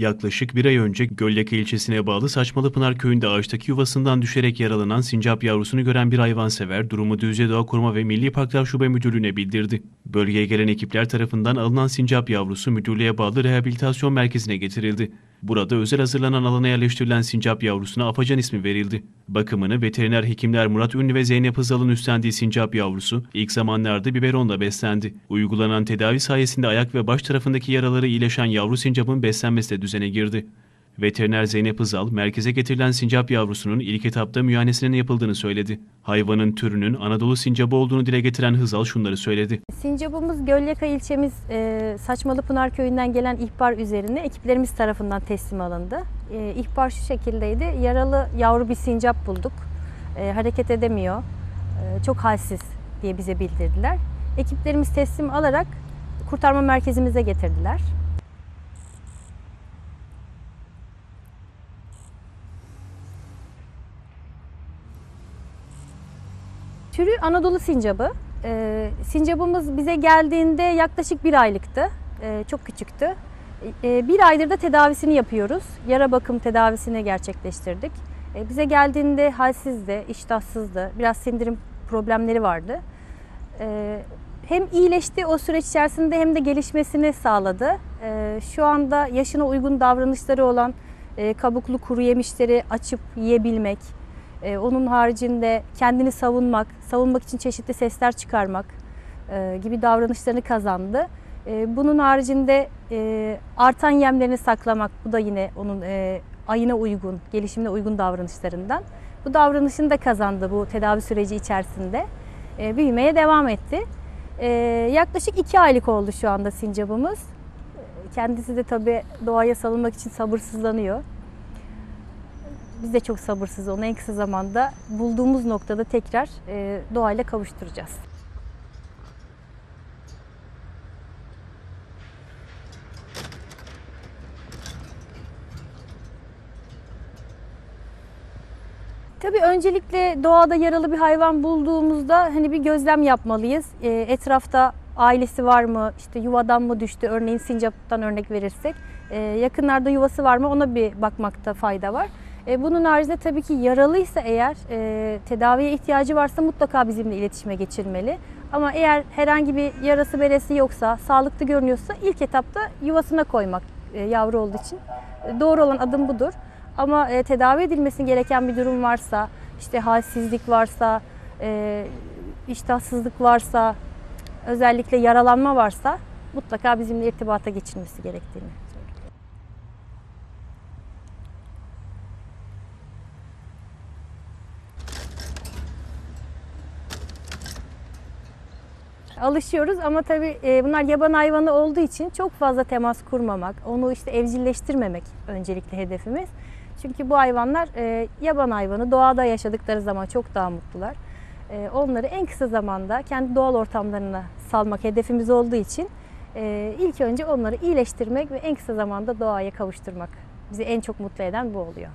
Yaklaşık bir ay önce Gölyaka ilçesine bağlı Saçmalıpınar köyünde ağaçtaki yuvasından düşerek yaralanan sincap yavrusunu gören bir hayvansever durumu Düzce Doğa Koruma ve Milli Parklar Şube Müdürlüğü'ne bildirdi. Bölgeye gelen ekipler tarafından alınan sincap yavrusu müdürlüğe bağlı rehabilitasyon merkezine getirildi. Burada özel hazırlanan alana yerleştirilen sincap yavrusuna Afacan ismi verildi. Bakımını veteriner hekimler Murat Ünlü ve Zeynep Hızal'ın üstlendiği sincap yavrusu ilk zamanlarda biberonla beslendi. Uygulanan tedavi sayesinde ayak ve baş tarafındaki yaraları iyileşen yavru sincapın beslenmesi de düzene girdi. Veteriner Zeynep Hızal, merkeze getirilen sincap yavrusunun ilk etapta müayenesinin yapıldığını söyledi. Hayvanın türünün Anadolu sincabı olduğunu dile getiren Hızal şunları söyledi. Sincapımız Gölyaka ilçemiz e, Saçmalıpınar köyünden gelen ihbar üzerine ekiplerimiz tarafından teslim alındı. E, ihbar şu şekildeydi. Yaralı yavru bir sincap bulduk. E, hareket edemiyor. E, çok halsiz diye bize bildirdiler. Ekiplerimiz teslim alarak kurtarma merkezimize getirdiler. Türü Anadolu sincabı. Ee, sincabımız bize geldiğinde yaklaşık bir aylıktı. Ee, çok küçüktü. Ee, bir aydır da tedavisini yapıyoruz. Yara bakım tedavisini gerçekleştirdik. Ee, bize geldiğinde halsizdi, iştahsızdı. Biraz sindirim problemleri vardı. Ee, hem iyileşti o süreç içerisinde hem de gelişmesini sağladı. Ee, şu anda yaşına uygun davranışları olan e, kabuklu kuru yemişleri açıp yiyebilmek, ee, onun haricinde kendini savunmak, savunmak için çeşitli sesler çıkarmak e, gibi davranışlarını kazandı. E, bunun haricinde e, artan yemlerini saklamak, bu da yine onun e, ayına uygun, gelişimine uygun davranışlarından. Bu davranışını da kazandı bu tedavi süreci içerisinde. E, büyümeye devam etti. E, yaklaşık iki aylık oldu şu anda sincabımız. Kendisi de tabii doğaya salınmak için sabırsızlanıyor. Biz de çok sabırsız onu en kısa zamanda bulduğumuz noktada tekrar e, doğayla kavuşturacağız. Tabii öncelikle doğada yaralı bir hayvan bulduğumuzda hani bir gözlem yapmalıyız. E, etrafta ailesi var mı, işte yuvadan mı düştü, örneğin sincaptan örnek verirsek. E, yakınlarda yuvası var mı ona bir bakmakta fayda var. E, bunun haricinde tabii ki yaralıysa eğer e, tedaviye ihtiyacı varsa mutlaka bizimle iletişime geçirmeli. Ama eğer herhangi bir yarası beresi yoksa, sağlıklı görünüyorsa ilk etapta yuvasına koymak e, yavru olduğu için. E, doğru olan adım budur. Ama e, tedavi edilmesi gereken bir durum varsa, işte halsizlik varsa, e, iştahsızlık varsa, özellikle yaralanma varsa mutlaka bizimle irtibata geçilmesi gerektiğini alışıyoruz ama tabii e, bunlar yaban hayvanı olduğu için çok fazla temas kurmamak, onu işte evcilleştirmemek öncelikle hedefimiz. Çünkü bu hayvanlar e, yaban hayvanı doğada yaşadıkları zaman çok daha mutlular. E, onları en kısa zamanda kendi doğal ortamlarına salmak hedefimiz olduğu için ilk önce onları iyileştirmek ve en kısa zamanda doğaya kavuşturmak bizi en çok mutlu eden bu oluyor.